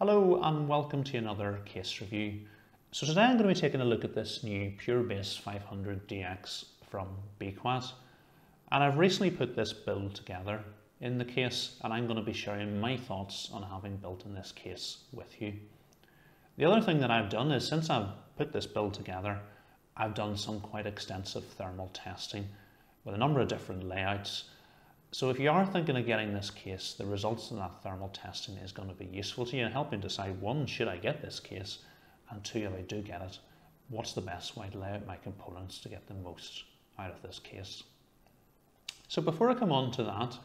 Hello and welcome to another case review. So today I'm going to be taking a look at this new Pure Base 500 DX from Be Quiet and I've recently put this build together in the case and I'm going to be sharing my thoughts on having built in this case with you. The other thing that I've done is since I've put this build together I've done some quite extensive thermal testing with a number of different layouts so if you are thinking of getting this case, the results of that thermal testing is going to be useful to you in helping decide one, should I get this case? And two, if I do get it, what's the best way to lay out my components to get the most out of this case? So before I come on to that,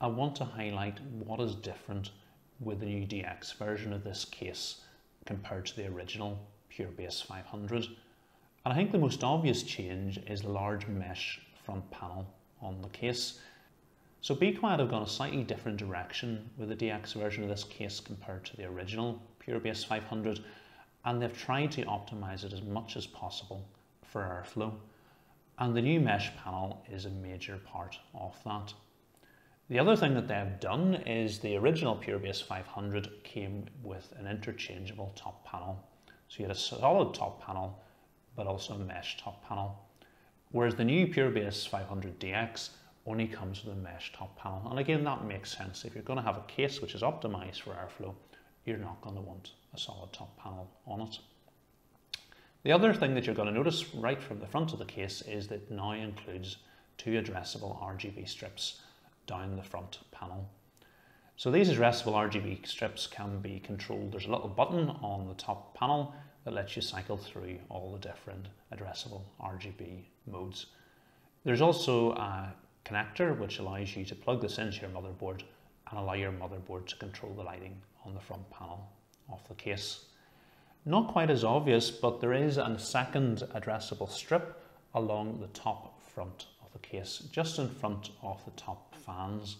I want to highlight what is different with the new DX version of this case compared to the original Pure Base 500. And I think the most obvious change is the large mesh front panel on the case. So Be Quiet have gone a slightly different direction with the DX version of this case compared to the original Pure Base 500 and they've tried to optimize it as much as possible for airflow and the new mesh panel is a major part of that. The other thing that they've done is the original Pure Base 500 came with an interchangeable top panel. So you had a solid top panel but also a mesh top panel. Whereas the new Pure Base 500 DX only comes with a mesh top panel. And again, that makes sense. If you're going to have a case which is optimized for airflow, you're not going to want a solid top panel on it. The other thing that you're going to notice right from the front of the case is that now includes two addressable RGB strips down the front panel. So these addressable RGB strips can be controlled. There's a little button on the top panel that lets you cycle through all the different addressable RGB modes. There's also a connector which allows you to plug this into your motherboard and allow your motherboard to control the lighting on the front panel of the case. Not quite as obvious, but there is a second addressable strip along the top front of the case, just in front of the top fans.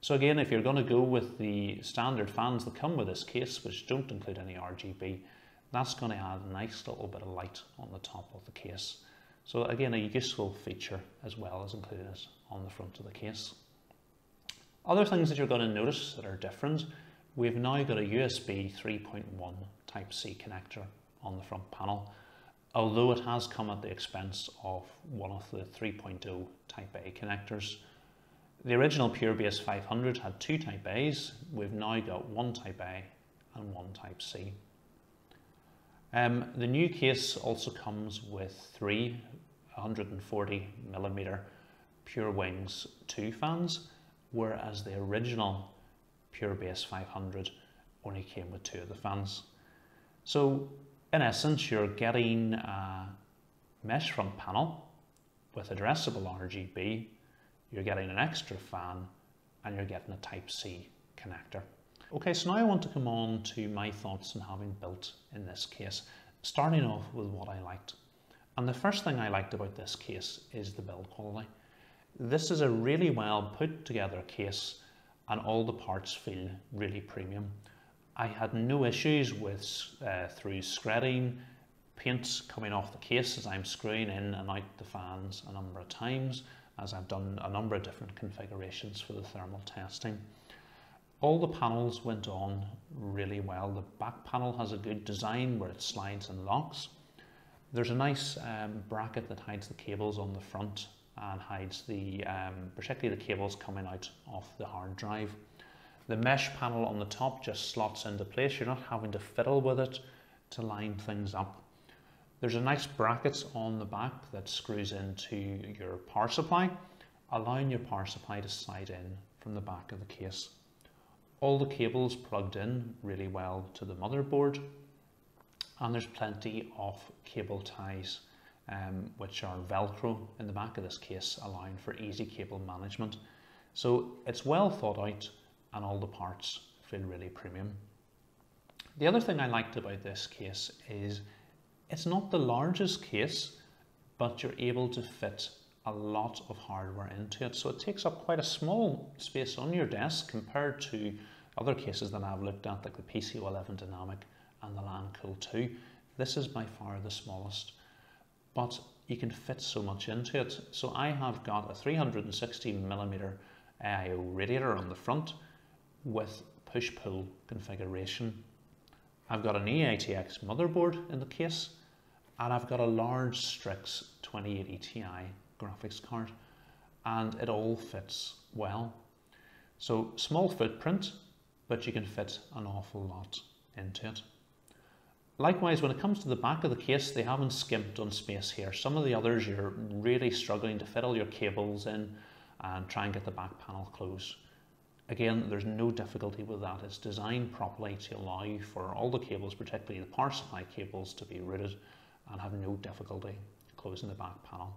So again, if you're going to go with the standard fans that come with this case, which don't include any RGB, that's going to add a nice little bit of light on the top of the case. So again, a useful feature as well as including included on the front of the case. Other things that you're going to notice that are different, we've now got a USB 3.1 Type-C connector on the front panel, although it has come at the expense of one of the 3.0 Type-A connectors. The original Pure Base 500 had two Type-A's, we've now got one Type-A and one Type-C. Um, the new case also comes with three 140 millimeter Pure Wings 2 fans, whereas the original Pure Purebase 500 only came with two of the fans. So in essence, you're getting a mesh front panel with addressable RGB, you're getting an extra fan, and you're getting a Type-C connector. Okay, so now I want to come on to my thoughts on having built in this case, starting off with what I liked. And the first thing I liked about this case is the build quality. This is a really well put together case and all the parts feel really premium. I had no issues with uh, through skredding, paint coming off the case as I'm screwing in and out the fans a number of times as I've done a number of different configurations for the thermal testing. All the panels went on really well. The back panel has a good design where it slides and locks. There's a nice um, bracket that hides the cables on the front and hides the, um, particularly the cables coming out of the hard drive. The mesh panel on the top just slots into place. You're not having to fiddle with it to line things up. There's a nice bracket on the back that screws into your power supply, allowing your power supply to slide in from the back of the case. All the cables plugged in really well to the motherboard and there's plenty of cable ties um, which are velcro in the back of this case allowing for easy cable management. So it's well thought out and all the parts feel really premium. The other thing I liked about this case is it's not the largest case but you're able to fit a lot of hardware into it. So it takes up quite a small space on your desk compared to other cases that I've looked at like the PCO11 Dynamic and the LANCOOL 2 this is by far the smallest but you can fit so much into it. So I have got a 360 millimeter AIO radiator on the front with push-pull configuration I've got an EATX motherboard in the case and I've got a large Strix 2080 Ti graphics card and it all fits well. So small footprint, but you can fit an awful lot into it. Likewise, when it comes to the back of the case, they haven't skimped on space here. Some of the others, you're really struggling to fit all your cables in and try and get the back panel closed. Again, there's no difficulty with that. It's designed properly to allow for all the cables, particularly the power supply cables, to be routed and have no difficulty closing the back panel.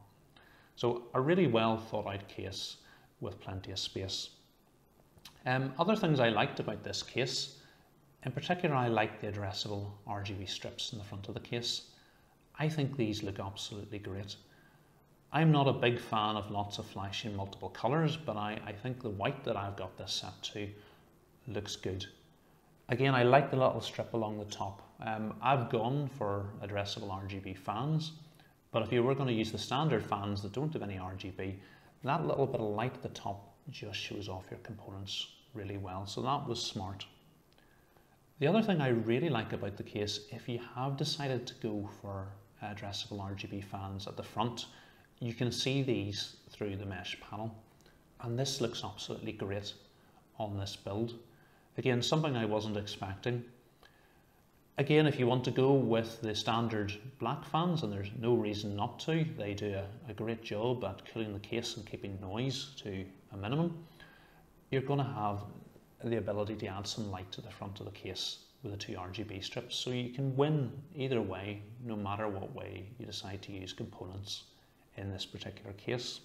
So a really well thought out case with plenty of space. Um, other things I liked about this case, in particular I like the addressable RGB strips in the front of the case. I think these look absolutely great. I'm not a big fan of lots of flashing multiple colours, but I, I think the white that I've got this set to looks good. Again, I like the little strip along the top. Um, I've gone for addressable RGB fans, but if you were going to use the standard fans that don't have any RGB, that little bit of light at the top just shows off your components really well. So that was smart. The other thing I really like about the case, if you have decided to go for addressable RGB fans at the front, you can see these through the mesh panel. And this looks absolutely great on this build. Again, something I wasn't expecting. Again, if you want to go with the standard black fans, and there's no reason not to, they do a, a great job at cooling the case and keeping noise to a minimum, you're going to have the ability to add some light to the front of the case with the two RGB strips. So you can win either way, no matter what way you decide to use components in this particular case.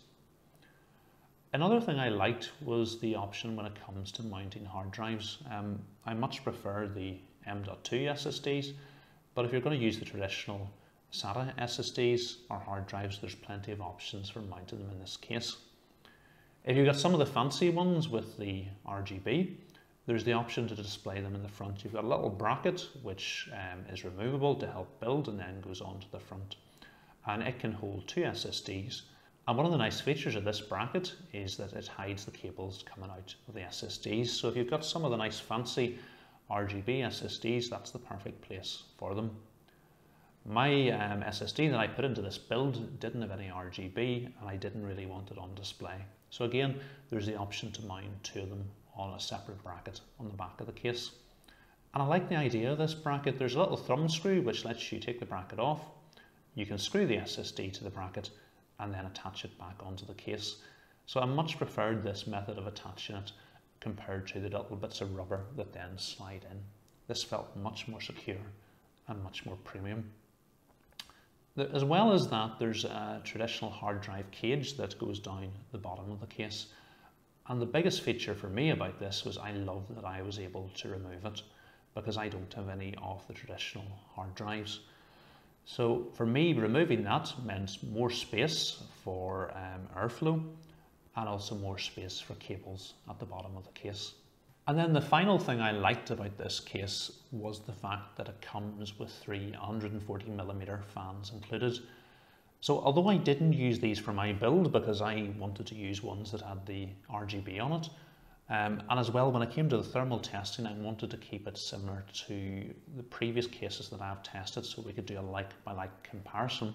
Another thing I liked was the option when it comes to mounting hard drives. Um, I much prefer the M.2 SSDs, but if you're going to use the traditional SATA SSDs or hard drives, there's plenty of options for mounting them in this case. If you've got some of the fancy ones with the RGB, there's the option to display them in the front. You've got a little bracket which um, is removable to help build and then goes onto the front. And it can hold two SSDs and one of the nice features of this bracket is that it hides the cables coming out of the SSDs. So if you've got some of the nice fancy RGB SSDs, that's the perfect place for them. My um, SSD that I put into this build didn't have any RGB and I didn't really want it on display. So again, there's the option to mount two of them on a separate bracket on the back of the case. And I like the idea of this bracket. There's a little thumb screw which lets you take the bracket off. You can screw the SSD to the bracket and then attach it back onto the case. So I much preferred this method of attaching it compared to the little bits of rubber that then slide in. This felt much more secure and much more premium. As well as that, there's a traditional hard drive cage that goes down the bottom of the case. And the biggest feature for me about this was I love that I was able to remove it because I don't have any of the traditional hard drives. So for me, removing that meant more space for um, airflow and also more space for cables at the bottom of the case. And then the final thing I liked about this case was the fact that it comes with three 140mm fans included. So although I didn't use these for my build because I wanted to use ones that had the RGB on it, um, and as well, when I came to the thermal testing, I wanted to keep it similar to the previous cases that I've tested so we could do a like by like comparison.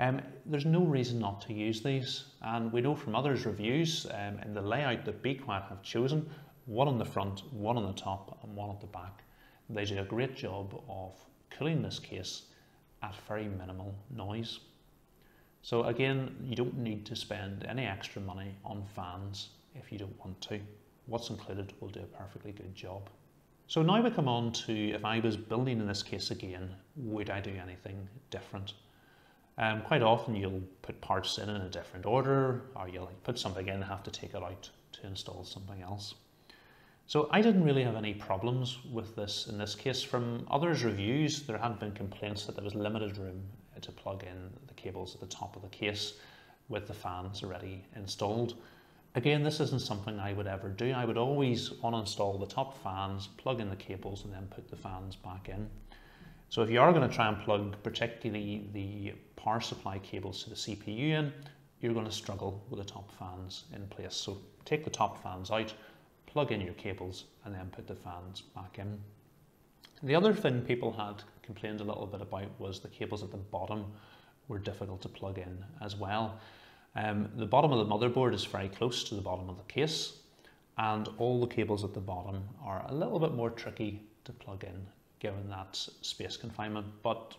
Um, there's no reason not to use these and we know from others reviews um, in the layout that BeQuiet have chosen, one on the front, one on the top and one at the back. They do a great job of cooling this case at very minimal noise. So again, you don't need to spend any extra money on fans if you don't want to. What's included will do a perfectly good job. So now we come on to if I was building in this case again, would I do anything different? Um, quite often you'll put parts in in a different order or you'll put something in and have to take it out to install something else. So I didn't really have any problems with this in this case. From others' reviews, there had been complaints that there was limited room to plug in the cables at the top of the case with the fans already installed. Again, this isn't something I would ever do. I would always uninstall the top fans, plug in the cables and then put the fans back in. So if you are going to try and plug particularly the power supply cables to the CPU in, you're going to struggle with the top fans in place. So take the top fans out, plug in your cables and then put the fans back in. The other thing people had complained a little bit about was the cables at the bottom were difficult to plug in as well. Um, the bottom of the motherboard is very close to the bottom of the case and all the cables at the bottom are a little bit more tricky to plug in given that space confinement but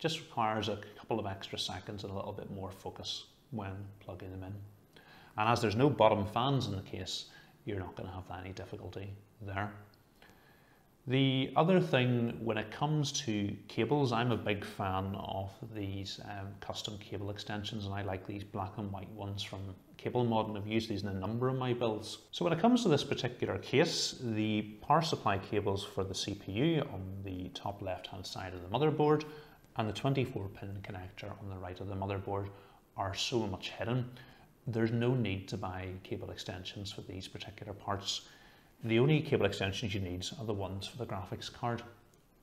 just requires a couple of extra seconds and a little bit more focus when plugging them in. And as there's no bottom fans in the case, you're not going to have any difficulty there. The other thing when it comes to cables, I'm a big fan of these um, custom cable extensions and I like these black and white ones from CableMod and I've used these in a number of my builds. So when it comes to this particular case, the power supply cables for the CPU on the top left hand side of the motherboard and the 24 pin connector on the right of the motherboard are so much hidden. There's no need to buy cable extensions for these particular parts. The only cable extensions you need are the ones for the graphics card.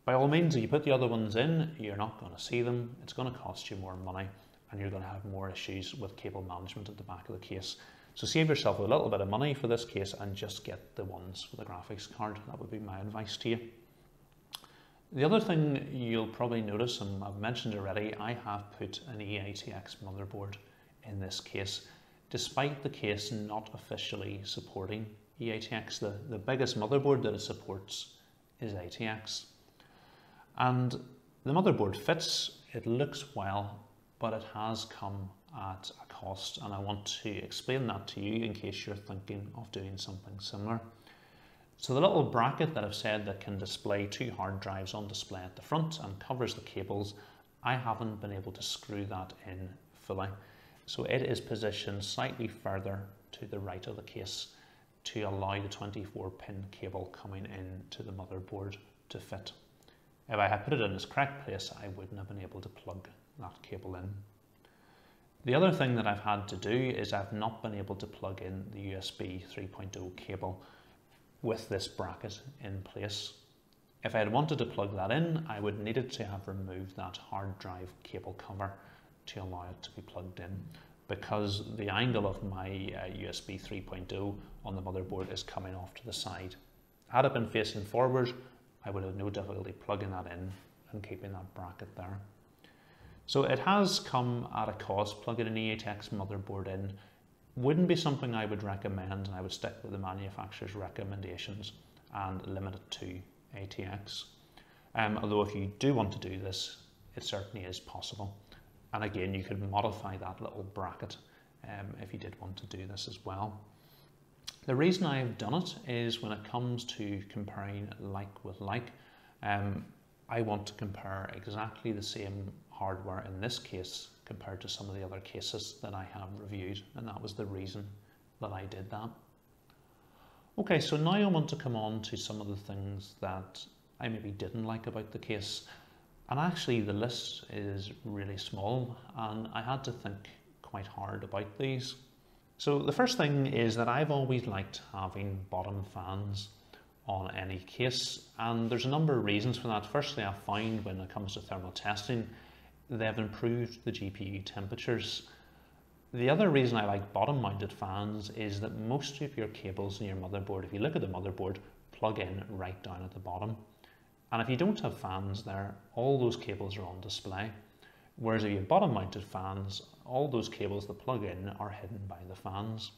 By all means, if you put the other ones in, you're not going to see them. It's going to cost you more money and you're going to have more issues with cable management at the back of the case. So save yourself a little bit of money for this case and just get the ones for the graphics card. That would be my advice to you. The other thing you'll probably notice, and I've mentioned already, I have put an EATX motherboard in this case, despite the case not officially supporting EATX. The, the biggest motherboard that it supports is ATX. And the motherboard fits, it looks well, but it has come at a cost and I want to explain that to you in case you're thinking of doing something similar. So the little bracket that I've said that can display two hard drives on display at the front and covers the cables, I haven't been able to screw that in fully. So it is positioned slightly further to the right of the case to allow the 24 pin cable coming in to the motherboard to fit. If I had put it in its correct place, I wouldn't have been able to plug that cable in. The other thing that I've had to do is I've not been able to plug in the USB 3.0 cable with this bracket in place. If I had wanted to plug that in, I would needed to have removed that hard drive cable cover to allow it to be plugged in because the angle of my uh, USB 3.0 on the motherboard is coming off to the side. Had it been facing forward, I would have no difficulty plugging that in and keeping that bracket there. So it has come at a cost, plugging an EATX motherboard in wouldn't be something I would recommend and I would stick with the manufacturer's recommendations and limit it to ATX. Um, although if you do want to do this, it certainly is possible. And again, you could modify that little bracket um, if you did want to do this as well. The reason I've done it is when it comes to comparing like with like, um, I want to compare exactly the same hardware in this case compared to some of the other cases that I have reviewed and that was the reason that I did that. Okay, so now I want to come on to some of the things that I maybe didn't like about the case and actually the list is really small and I had to think quite hard about these. So the first thing is that I've always liked having bottom fans on any case and there's a number of reasons for that. Firstly, I find when it comes to thermal testing, they've improved the GPU temperatures. The other reason I like bottom mounted fans is that most of your cables in your motherboard, if you look at the motherboard, plug in right down at the bottom. And if you don't have fans there, all those cables are on display. Whereas if you have bottom mounted fans, all those cables that plug in are hidden by the fans.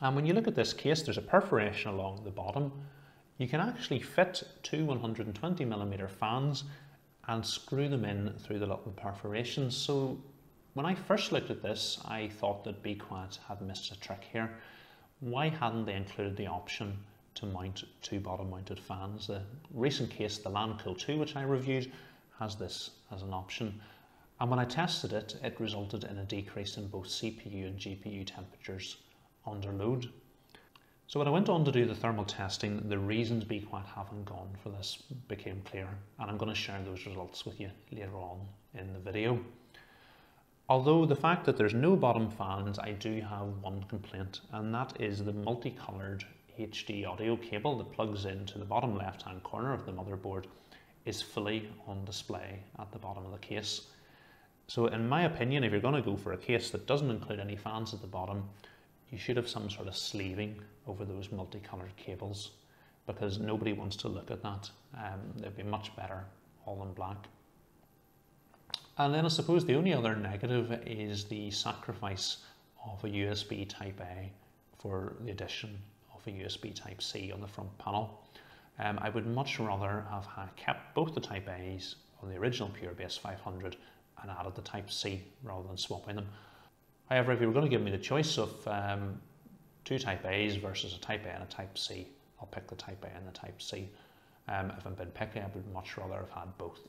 And when you look at this case, there's a perforation along the bottom. You can actually fit two 120 millimeter fans and screw them in through the little perforations. So when I first looked at this, I thought that Be Quiet had missed a trick here. Why hadn't they included the option to mount two bottom mounted fans. The recent case, the LANCOOL 2, which I reviewed, has this as an option. And when I tested it, it resulted in a decrease in both CPU and GPU temperatures under load. So when I went on to do the thermal testing, the reasons Be Quiet haven't gone for this became clear, and I'm going to share those results with you later on in the video. Although the fact that there's no bottom fans, I do have one complaint, and that is the multicoloured HD audio cable that plugs into the bottom left hand corner of the motherboard is fully on display at the bottom of the case. So in my opinion, if you're going to go for a case that doesn't include any fans at the bottom, you should have some sort of sleeving over those multicolored cables because nobody wants to look at that. Um, they'd be much better all in black. And then I suppose the only other negative is the sacrifice of a USB Type A for the addition a USB Type C on the front panel. Um, I would much rather have kept both the Type A's on the original Pure Base 500 and added the Type C rather than swapping them. However, if you were going to give me the choice of um, two Type A's versus a Type A and a Type C, I'll pick the Type A and the Type C. Um, if I'm being picky, I would much rather have had both.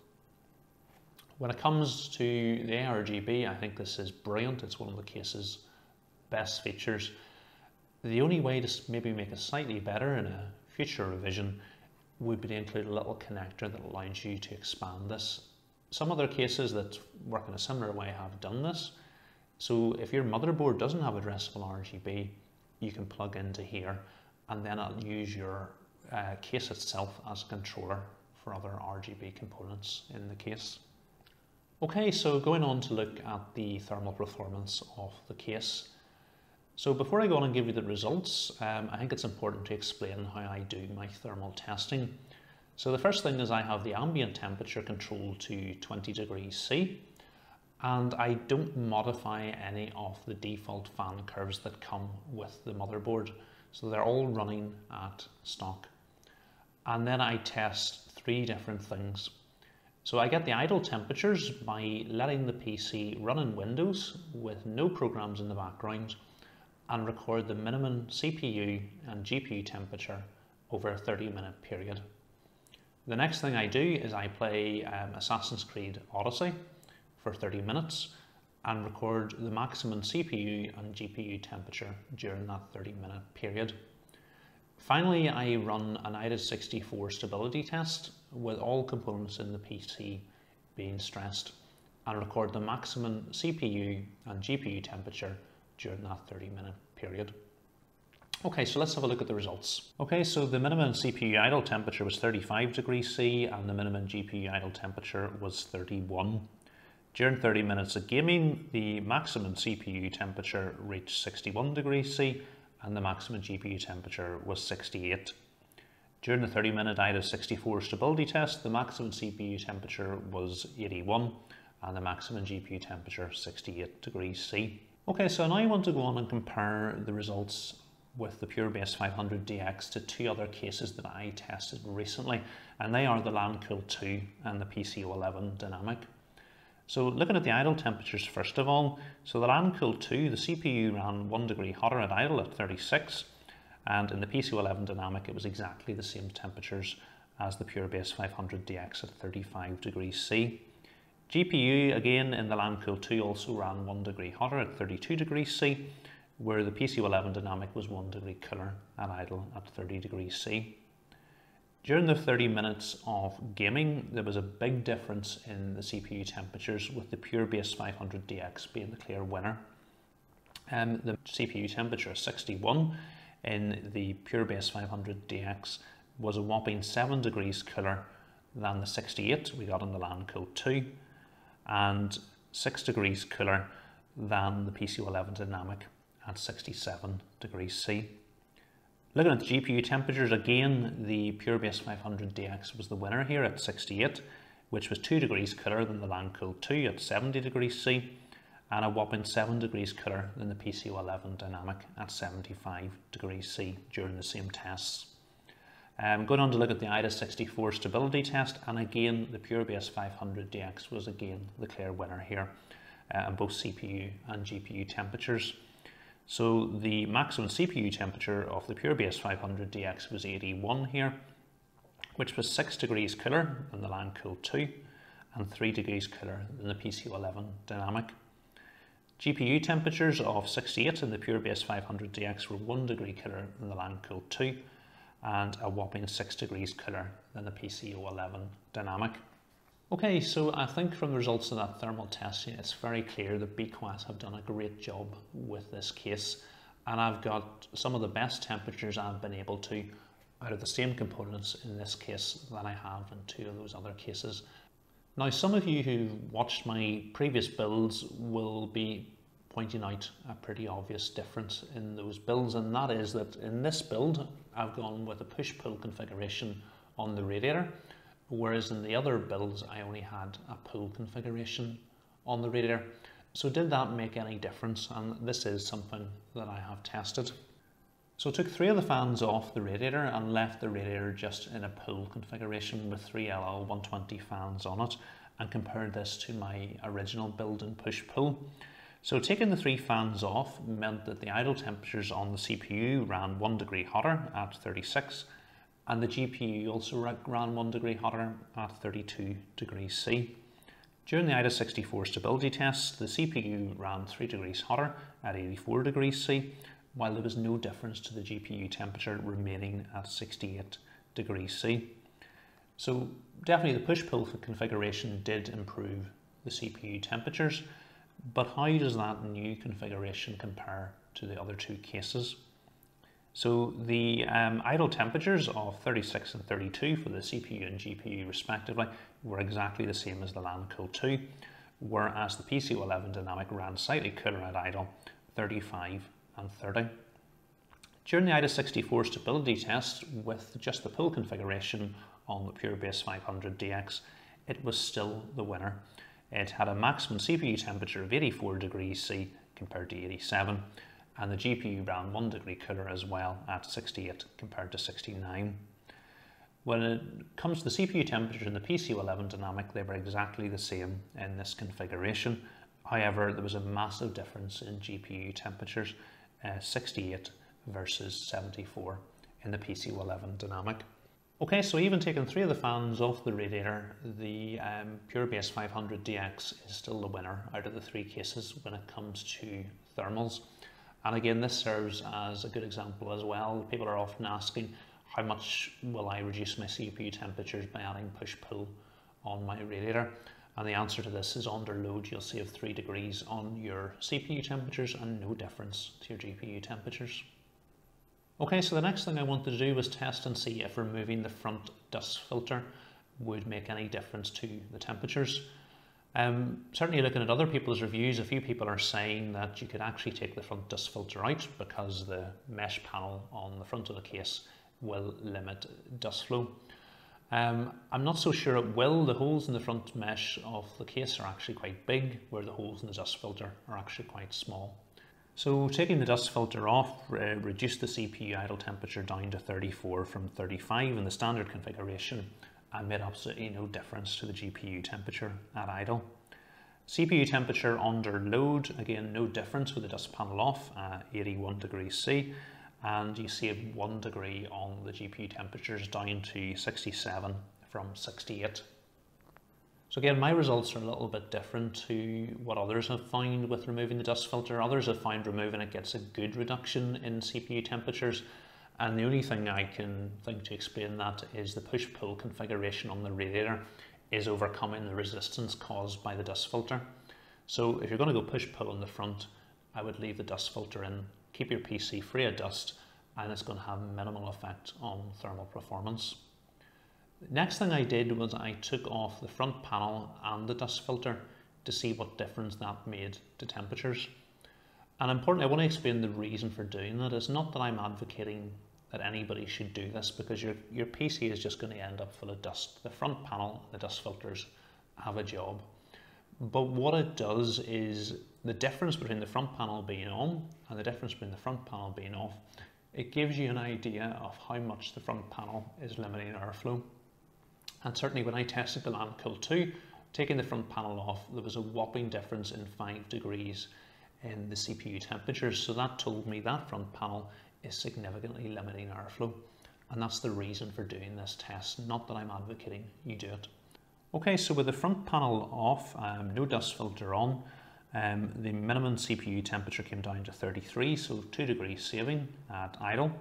When it comes to the ARGB, I think this is brilliant. It's one of the case's best features. The only way to maybe make it slightly better in a future revision would be to include a little connector that allows you to expand this. Some other cases that work in a similar way have done this. So if your motherboard doesn't have addressable RGB, you can plug into here and then I'll use your uh, case itself as a controller for other RGB components in the case. Okay, so going on to look at the thermal performance of the case. So before I go on and give you the results, um, I think it's important to explain how I do my thermal testing. So the first thing is I have the ambient temperature controlled to 20 degrees C and I don't modify any of the default fan curves that come with the motherboard. So they're all running at stock. And then I test three different things. So I get the idle temperatures by letting the PC run in Windows with no programs in the background and record the minimum CPU and GPU temperature over a 30 minute period. The next thing I do is I play um, Assassin's Creed Odyssey for 30 minutes and record the maximum CPU and GPU temperature during that 30 minute period. Finally, I run an AIDA64 stability test with all components in the PC being stressed and record the maximum CPU and GPU temperature during that 30 minute period. Okay, so let's have a look at the results. Okay, so the minimum CPU idle temperature was 35 degrees C and the minimum GPU idle temperature was 31. During 30 minutes of gaming, the maximum CPU temperature reached 61 degrees C and the maximum GPU temperature was 68. During the 30 minute AIDA64 stability test, the maximum CPU temperature was 81 and the maximum GPU temperature 68 degrees C. Okay, so now I want to go on and compare the results with the Pure Base 500DX to two other cases that I tested recently, and they are the LANCOOL 2 and the PCO11 Dynamic. So looking at the idle temperatures first of all, so the LANCOOL 2, the CPU ran 1 degree hotter at idle at 36, and in the PCO11 Dynamic it was exactly the same temperatures as the Pure Base 500DX at 35 degrees C. GPU again in the LANCOOL 2 also ran 1 degree hotter at 32 degrees C, where the PCO11 Dynamic was 1 degree cooler at idle at 30 degrees C. During the 30 minutes of gaming, there was a big difference in the CPU temperatures with the Pure Base 500DX being the clear winner. Um, the CPU temperature of 61 in the Pure Base 500DX was a whopping 7 degrees cooler than the 68 we got in the LANCOOL 2 and 6 degrees cooler than the PCO11 Dynamic at 67 degrees C. Looking at the GPU temperatures again, the Pure Base 500DX was the winner here at 68, which was 2 degrees cooler than the LANCOOL 2 at 70 degrees C, and a whopping 7 degrees cooler than the PCO11 Dynamic at 75 degrees C during the same tests. Um, going on to look at the AIDA64 stability test, and again, the Pure Base 500DX was again the clear winner here uh, on both CPU and GPU temperatures. So the maximum CPU temperature of the Pure Base 500DX was 81 here, which was 6 degrees cooler than the LANCOOL 2 and 3 degrees cooler than the PCO11 Dynamic. GPU temperatures of 68 in the Pure Base 500DX were 1 degree cooler than the LANCOOL 2 and a whopping 6 degrees cooler than the PCO11 Dynamic. Okay, so I think from the results of that thermal testing, it's very clear that Be Quiet have done a great job with this case. And I've got some of the best temperatures I've been able to out of the same components in this case that I have in two of those other cases. Now, some of you who watched my previous builds will be pointing out a pretty obvious difference in those builds and that is that in this build I've gone with a push-pull configuration on the radiator whereas in the other builds I only had a pull configuration on the radiator. So did that make any difference? And this is something that I have tested. So I took three of the fans off the radiator and left the radiator just in a pull configuration with three LL120 fans on it and compared this to my original build and push-pull. So taking the three fans off meant that the idle temperatures on the CPU ran one degree hotter at 36 and the GPU also ran one degree hotter at 32 degrees C. During the AIDA64 stability test, the CPU ran 3 degrees hotter at 84 degrees C, while there was no difference to the GPU temperature remaining at 68 degrees C. So definitely the push-pull configuration did improve the CPU temperatures, but how does that new configuration compare to the other two cases? So the um, idle temperatures of 36 and 32 for the CPU and GPU respectively were exactly the same as the LAN-COOL 2, whereas the PC11 dynamic ran slightly cooler at idle, 35 and 30. During the AIDA64 stability test with just the pull configuration on the Pure Base 500 DX, it was still the winner. It had a maximum CPU temperature of 84 degrees C compared to 87 and the GPU ran 1 degree cooler as well at 68 compared to 69. When it comes to the CPU temperature and the PC11 dynamic, they were exactly the same in this configuration. However, there was a massive difference in GPU temperatures, uh, 68 versus 74 in the PC11 dynamic. Okay, so even taking three of the fans off the radiator, the um, Pure Base 500 DX is still the winner out of the three cases when it comes to thermals. And again, this serves as a good example as well. People are often asking, how much will I reduce my CPU temperatures by adding push-pull on my radiator? And the answer to this is under load, you'll save 3 degrees on your CPU temperatures and no difference to your GPU temperatures. Okay, so the next thing I wanted to do was test and see if removing the front dust filter would make any difference to the temperatures. Um, certainly looking at other people's reviews, a few people are saying that you could actually take the front dust filter out because the mesh panel on the front of the case will limit dust flow. Um, I'm not so sure it will. The holes in the front mesh of the case are actually quite big, where the holes in the dust filter are actually quite small. So taking the dust filter off uh, reduced the CPU idle temperature down to 34 from 35 in the standard configuration and made absolutely no difference to the GPU temperature at idle. CPU temperature under load, again no difference with the dust panel off, uh, 81 degrees C, and you save one degree on the GPU temperatures down to 67 from 68. So again, my results are a little bit different to what others have found with removing the dust filter. Others have found removing it gets a good reduction in CPU temperatures, and the only thing I can think to explain that is the push-pull configuration on the radiator is overcoming the resistance caused by the dust filter. So if you're going to go push-pull on the front, I would leave the dust filter in, keep your PC free of dust, and it's going to have minimal effect on thermal performance. Next thing I did was I took off the front panel and the dust filter to see what difference that made to temperatures. And important, I want to explain the reason for doing that. It's not that I'm advocating that anybody should do this because your, your PC is just going to end up full of dust. The front panel, the dust filters have a job. But what it does is the difference between the front panel being on and the difference between the front panel being off, it gives you an idea of how much the front panel is limiting airflow. And certainly when I tested the LAN-COOL 2, taking the front panel off, there was a whopping difference in 5 degrees in the CPU temperatures. So that told me that front panel is significantly limiting airflow. And that's the reason for doing this test, not that I'm advocating you do it. Okay, so with the front panel off, um, no dust filter on, um, the minimum CPU temperature came down to 33, so 2 degrees saving at idle,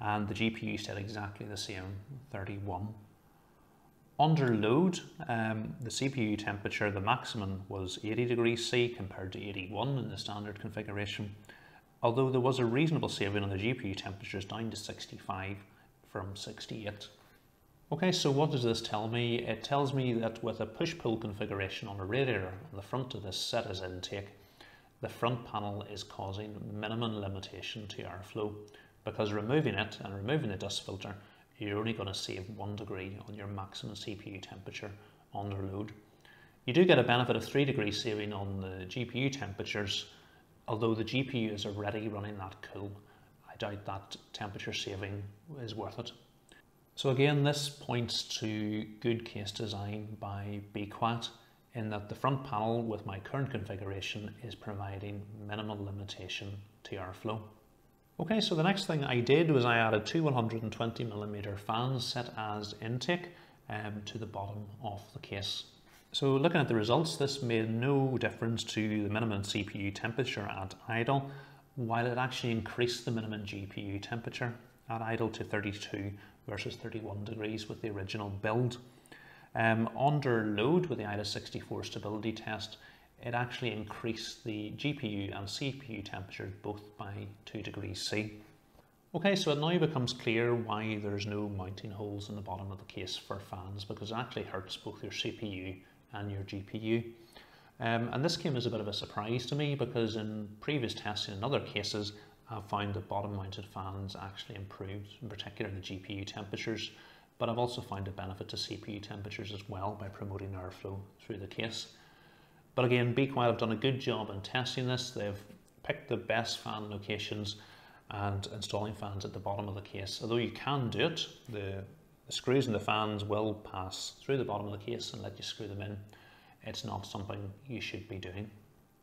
and the GPU stayed exactly the same, 31. Under load, um, the CPU temperature, the maximum was 80 degrees C compared to 81 in the standard configuration, although there was a reasonable saving on the GPU temperatures down to 65 from 68. Okay, so what does this tell me? It tells me that with a push-pull configuration on a radiator on the front of this set as intake, the front panel is causing minimum limitation to airflow because removing it and removing the dust filter, you're only going to save one degree on your maximum CPU temperature under load. You do get a benefit of 3 degrees saving on the GPU temperatures, although the GPU is already running that cool. I doubt that temperature saving is worth it. So again, this points to good case design by Be Quiet in that the front panel with my current configuration is providing minimal limitation to airflow. Okay, so the next thing I did was I added two 120 millimeter fans set as intake um, to the bottom of the case. So looking at the results, this made no difference to the minimum CPU temperature at idle, while it actually increased the minimum GPU temperature at idle to 32 versus 31 degrees with the original build. Um, under load with the AIDA64 stability test, it actually increased the GPU and CPU temperatures both by 2 degrees C. Okay, so it now becomes clear why there's no mounting holes in the bottom of the case for fans because it actually hurts both your CPU and your GPU. Um, and this came as a bit of a surprise to me because in previous tests in other cases, I've found that bottom mounted fans actually improved, in particular the GPU temperatures, but I've also found a benefit to CPU temperatures as well by promoting airflow through the case. But again, Be Quiet have done a good job in testing this. They've picked the best fan locations and installing fans at the bottom of the case. Although you can do it, the the screws and the fans will pass through the bottom of the case and let you screw them in. It's not something you should be doing.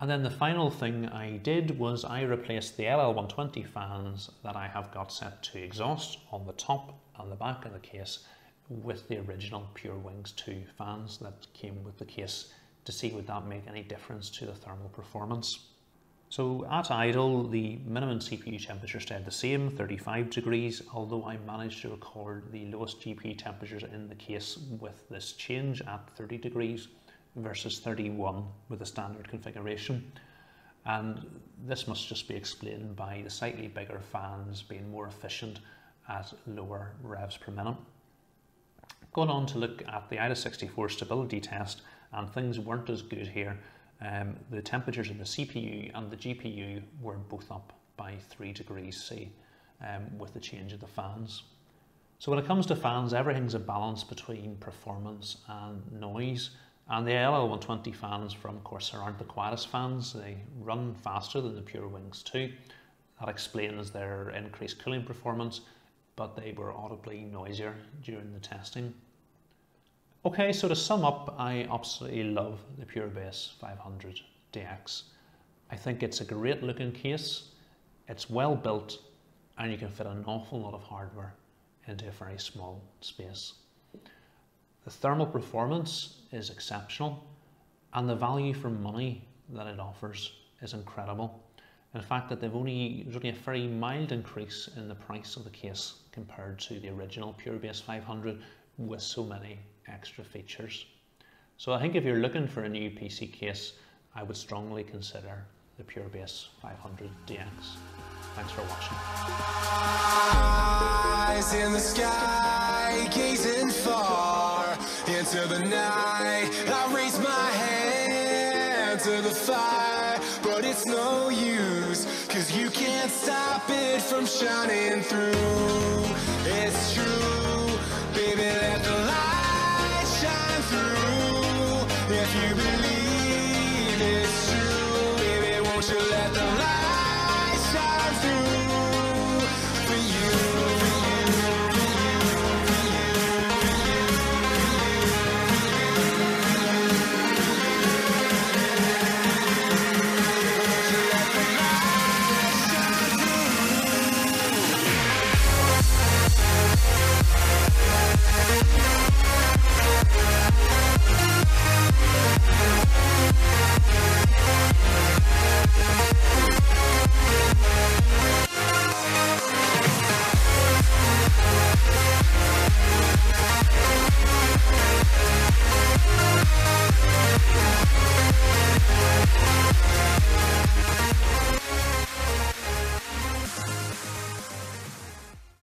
And then the final thing I did was I replaced the LL120 fans that I have got set to exhaust on the top and the back of the case with the original Pure Wings 2 fans that came with the case to see would that make any difference to the thermal performance. So at idle, the minimum CPU temperature stayed the same, 35 degrees, although I managed to record the lowest GPU temperatures in the case with this change at 30 degrees versus 31 with the standard configuration. And this must just be explained by the slightly bigger fans being more efficient at lower revs per minute. Going on to look at the AIDA64 stability test, and things weren't as good here um, the temperatures in the CPU and the GPU were both up by 3 degrees C um, with the change of the fans. So when it comes to fans, everything's a balance between performance and noise. And the LL120 fans from Corsair aren't the quietest fans. They run faster than the Pure Wings 2. That explains their increased cooling performance, but they were audibly noisier during the testing. Okay, so to sum up, I absolutely love the Pure Base 500 DX. I think it's a great looking case, it's well built, and you can fit an awful lot of hardware into a very small space. The thermal performance is exceptional, and the value for money that it offers is incredible. In fact, that they've only there's only a very mild increase in the price of the case compared to the original Pure Base 500 with so many extra features. So I think if you're looking for a new PC case, I would strongly consider the Pure Base 500 DX. Thanks for watching. Eyes in the sky, gazing far into the night. I raise my hand to the fire, but it's no use, cause you can't stop it from shining through. It's true, baby, let the light